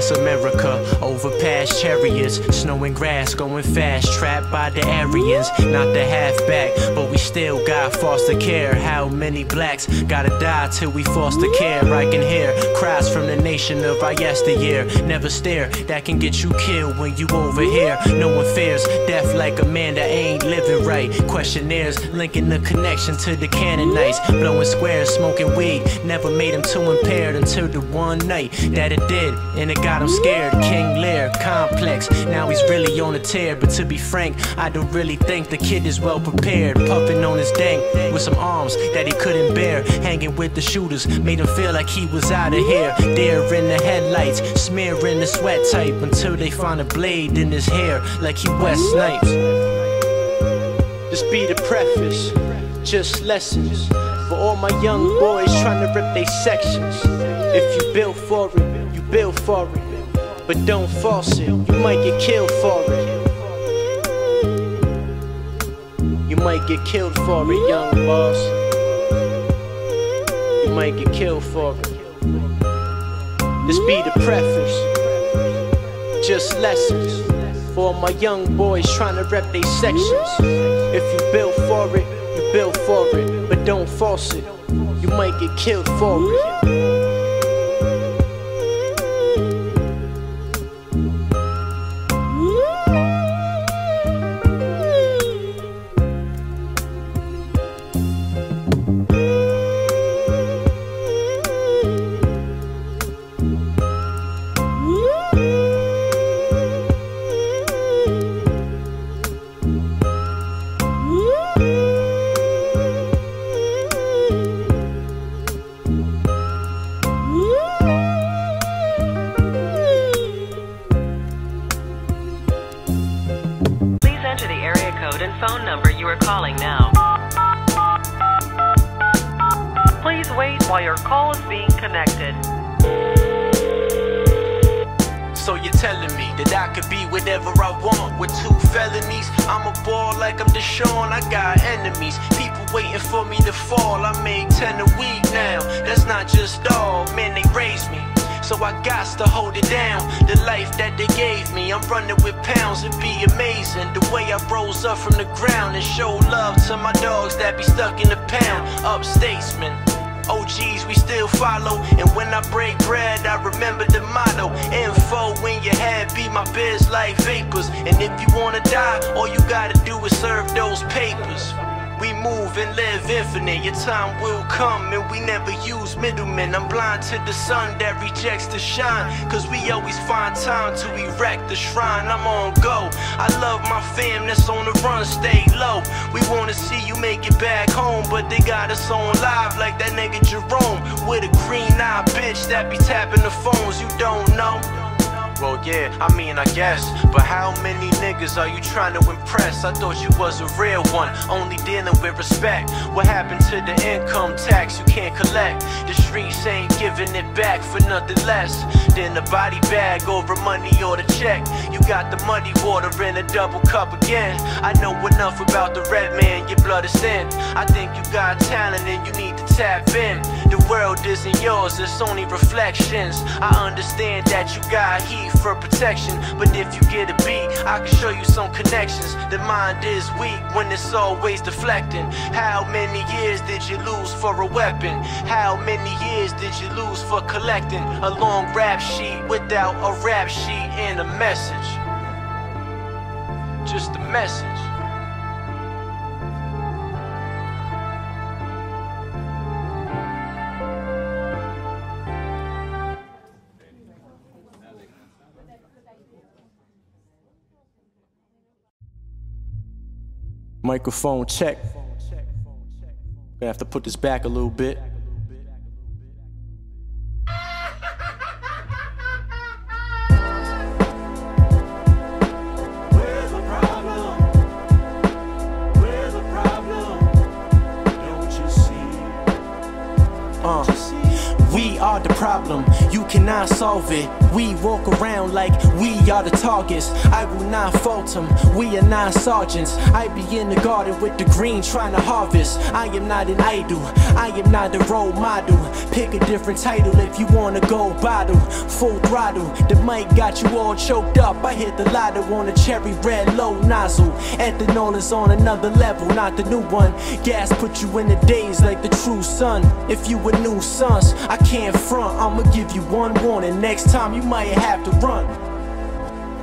across America, over past chariots, snow and grass going fast, trapped by the Aryans, not the halfback, but we still got foster care. How many blacks gotta die till we foster care? I can hear cries from the nation of our yesteryear. Never stare, that can get you killed when you over here. No one fears death like a man that ain't living right. Questionnaires linking the connection to the Canaanites, blowing squares, smoking weed. Never made him too impaired until the one night that it did, and it got him scared. King Lear, complex. Now he's really on a tear, but to be frank, I don't really think the kid is well prepared. Puffing on his dank with some arms that he couldn't bear. Hanging with the shooters made him feel like he was out of here. There in the headlights, smearing the sweat type until they find a blade in his hair like he West Snipes. This be the preface, just lessons for all my young boys trying to rip they sections. If you built for it, you built for it, but don't force it. You might get killed for it. You might get killed for it, young boss. You might get killed for it. This be the preface, just lessons for my young boys trying to rep they sections. If you built for it, you built for it, but don't force it. You might get killed for it. You're telling me that I could be whatever I want with two felonies? I'm a ball like I'm Deshaun, I got enemies. People waiting for me to fall. I make 10 a week now. That's not just all, man, they raised me. So I got to hold it down. The life that they gave me, I'm running with pounds. It'd be amazing the way I rose up from the ground and show love to my dogs that be stuck in the pound. Upstatesman. Follow. And when I break bread, I remember the motto. Info in your head, be my biz like vapors. And if you wanna die, all you gotta do is serve those papers. We move and live infinite. Your time will come, and we never use middlemen. I'm blind to the sun that rejects the shine. Cause we always find time to erect the shrine. I'm on go. I love my fam that's on the run, stay low. We wanna see you make it back home, but they got us on live like that nigga Jerome. With a green eye bitch that be tapping the phones you don't know. Well, yeah, I mean, I guess. But how many niggas are you trying to impress? I thought you was a real one, only dealing with respect. What happened to the income tax you can't collect? The streets ain't giving it back for nothing less than a body bag over money or the check. You got the muddy water in a double cup again. I know enough about the red man, your blood is thin. I think you got talent and you need to tap in. The world isn't yours, it's only reflections. I understand that you got heat for protection, but if you get a beat, I can show you some connections. The mind is weak when it's always deflecting. How many years did you lose for a weapon? How many years did you lose for collecting a long rap sheet without a rap sheet and a message? Just a message. Microphone check. Gonna have to put this back a little bit. Solve it. We walk around like we are the targets. I will not fault them, we are not sergeants. I be in the garden with the green trying to harvest. I am not an idol, I am not a role model. Pick a different title if you wanna go bottle. Full throttle, the mic got you all choked up. I hit the lotto on a cherry red low nozzle. Ethanol is on another level, not the new one. Gas put you in the days like the true sun. If you a new sons, I can't front. I'ma give you one warning. Next time you might have to run.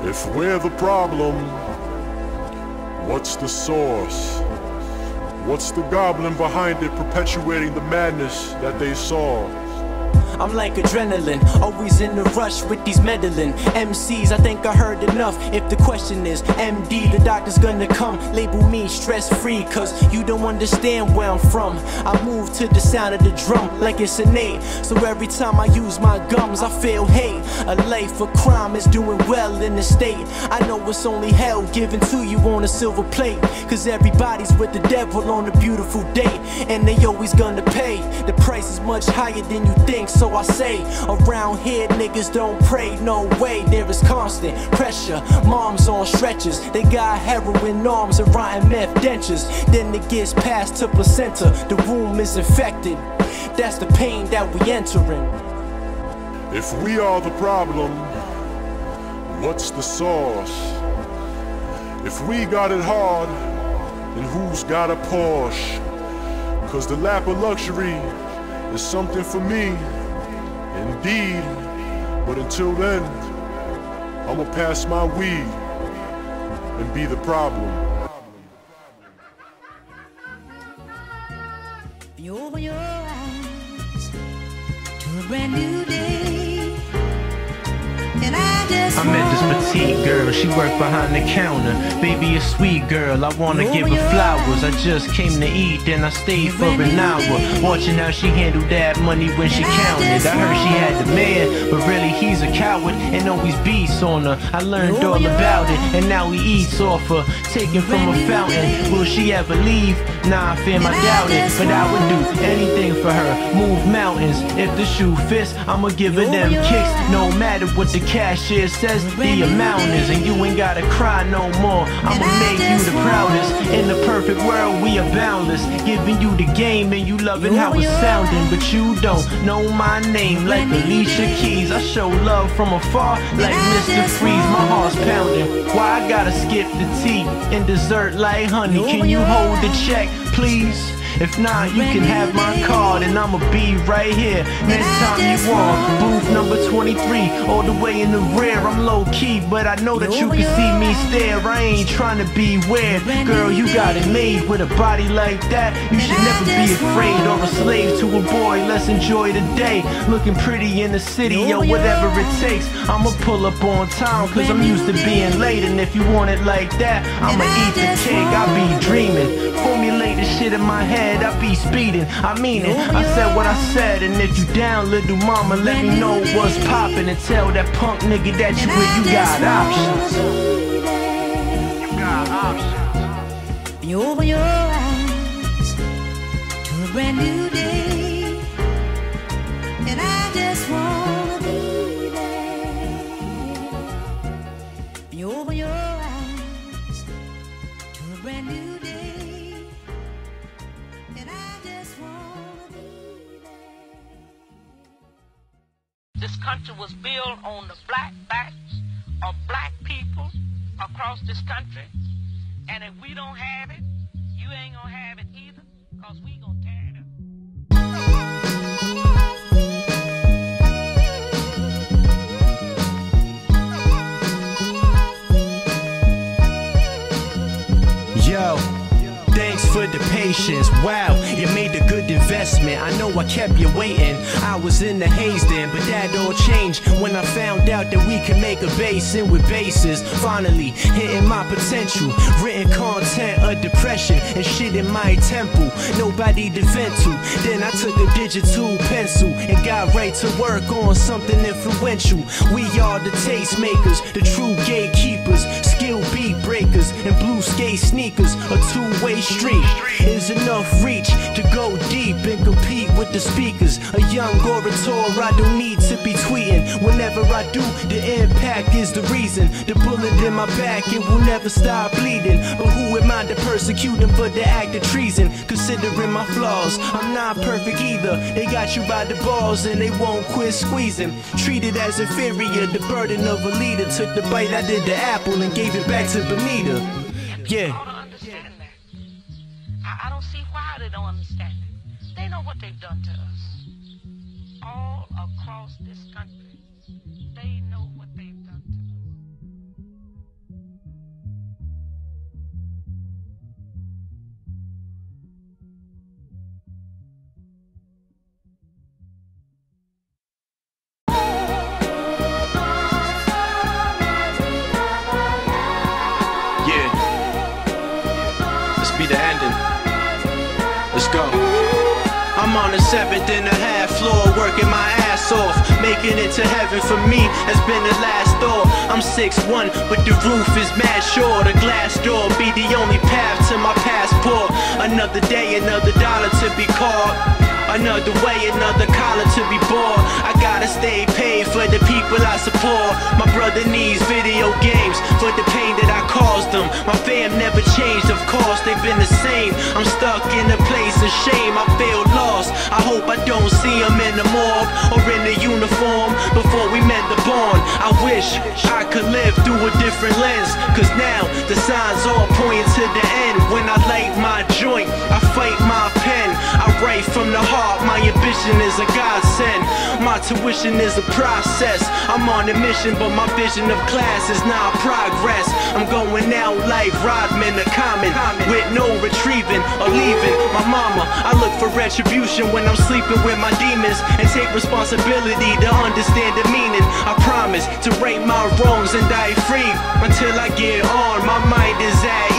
If we're the problem, what's the source? What's the goblin behind it perpetuating the madness that they saw? I'm like adrenaline, always in a rush with these meddling MCs. I think I heard enough. If the question is MD, the doctor's gonna come. Label me stress free, cause you don't understand where I'm from. I move to the sound of the drum like it's innate. So every time I use my gums, I feel hate. A life of crime is doing well in the state. I know it's only hell given to you on a silver plate. Cause everybody's with the devil on a beautiful day. And they always gonna pay. The price is much higher than you think, so I say, around here niggas don't pray, no way. There is constant pressure. Moms on stretchers, they got heroin arms and rotten meth dentures. Then it gets passed to placenta, the womb is infected. That's the pain that we entering. If we are the problem, what's the source? If we got it hard, then who's got a Porsche? Cause the lap of luxury is something for me, indeed. But until then, I'ma pass my weed and be the problem. Petite girl, she worked behind the counter. Baby, a sweet girl, I wanna give her flowers. I just came to eat, then I stayed for an hour. Watching how she handled that money when she counted. I heard she had the man, but really he's a coward and always beats on her. I learned all about it, and now he eats off her. Taken from a fountain, will she ever leave? Nah, fam, I doubt it, but I would do anything for her. Move mountains, if the shoe fits, I'ma give her them kicks. No matter what the cashier says, the amount and you ain't gotta cry no more. I'ma make you the proudest. In the perfect world, we are boundless. Giving you the game, and you loving how it's sounding, but you don't know my name like Alicia Keys. I show love from afar like Mr. Freeze. My heart's pounding. Why I gotta skip the tea and dessert like honey? Can you hold the check, please? If not, you can have my card and I'ma be right here next time you want. Booth number 23, all the way in the rear. I'm low key, but I know that you can see me stare. I ain't trying to be weird. Girl, you got it made with a body like that. You should never be afraid or a slave to a boy. Let's enjoy the day. Looking pretty in the city, yo, whatever it takes. I'ma pull up on time, cause I'm used to being late. And if you want it like that, I'ma eat the cake. I be dreaming. Formulate the shit in my head, I be speeding. I mean it. I said what I said, and if you down, little mama, let me know what's poppin' and tell that punk nigga that you with you got options. You got options. You open your eyes to a brand new day. On the black backs of black people across this country. And if we don't have it, you ain't gonna have it either, cause we gonna tear it up. Yo, thanks for the patience. Wow, investment. I know I kept you waiting. I was in the haze then, but that all changed when I found out that we can make a basin with bases. Finally, hitting my potential. Written content of depression and shit in my temple. Nobody to vent to. Then I took a digital pencil and got right to work on something influential. We are the tastemakers, the true gatekeepers, skill beat breakers, and blue skate sneakers. A two-way street is enough reach to go deep compete with the speakers. A young orator, I don't need to be tweeting. Whenever I do, the impact is the reason. The bullet in my back, it will never stop bleeding. But who am I to persecute them for the act of treason? Considering my flaws, I'm not perfect either. They got you by the balls and they won't quit squeezing. Treated as inferior, the burden of a leader. Took the bite I did the apple and gave it back to Benita. Yeah. I, don't see why they don't understand. They know what they've done to us. All across this country, they know what they've done to us. Yeah. Let's be the ending. Let's go. On the seventh and a half floor, working my ass off. Making it to heaven for me has been the last door. I'm 6'1, but the roof is mad sure. The glass door be the only path to my passport. Another day, another dollar to be called. Another way, another collar to be bought. I gotta stay paid for the people I support. My brother needs video games for the pain that I caused them. My fam never changed, of course, they've been the same. I'm stuck in a place of shame, I feel lost. I hope I don't see them in the morgue or in the uniform before we met the bond. I wish I could live through a different lens, cause now the signs all point to the end. When I light my joint, I fight my pen. I write from the heart, my ambition is a godsend. My tuition is a process. I'm on a mission, but my vision of class is not progress. I'm going out like Rodman the Common, with no retrieving or leaving my mama. I look for retribution when I'm sleeping with my demons and take responsibility to understand the meaning. I promise to right my wrongs and die free until I get on. My mind is at.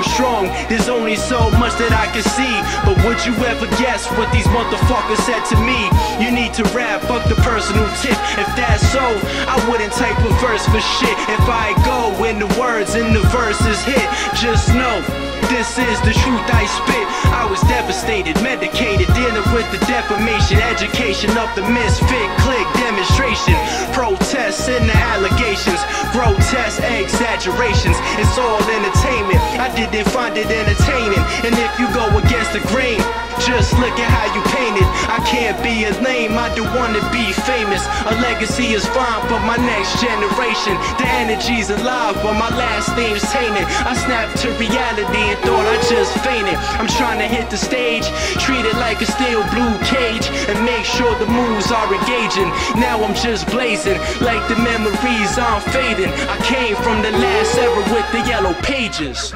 I'm strong. There's only so much that I can see. But would you ever guess what these motherfuckers said to me? You need to rap, fuck the personal tip. If that's so, I wouldn't type a verse for shit. If I go when the words in the verses hit, just know. This is the truth I spit. I was devastated, medicated, dealing with the defamation, education of the misfit click demonstration, protests and the allegations, grotesque exaggerations. It's all entertainment. I didn't find it entertaining. And if you go against the grain, just look at how you paint it. I can't be a name, I don't wanna be famous. A legacy is fine for my next generation. The energy's alive, but my last name's tainted. I snapped to reality and thought I just fainted. I'm trying to hit the stage, treat it like a steel blue cage, and make sure the moves are engaging. Now I'm just blazing, like the memories aren't fading. I came from the last pages. With the yellow pages.